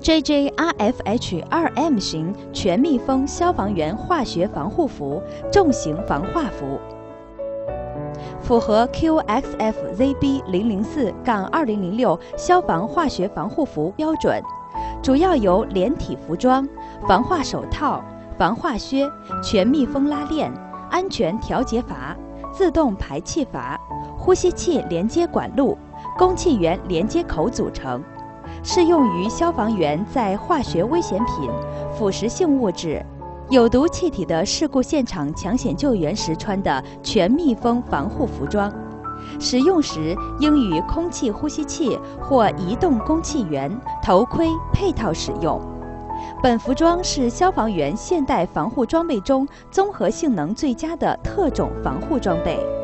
JJRFH 2M 型全密封消防员化学防护服重型防化服，符合 QXFZB 零零四杠二零零六消防化学防护服标准，主要由连体服装、防化手套、防化靴、全密封拉链、安全调节阀、自动排气阀、呼吸器连接管路、供气源连接口组成。适用于消防员在化学危险品、腐蚀性物质、有毒气体的事故现场抢险救援时穿的全密封防护服装。使用时应与空气呼吸器或移动供气源、头盔配套使用。本服装是消防员现代防护装备中综合性能最佳的特种防护装备。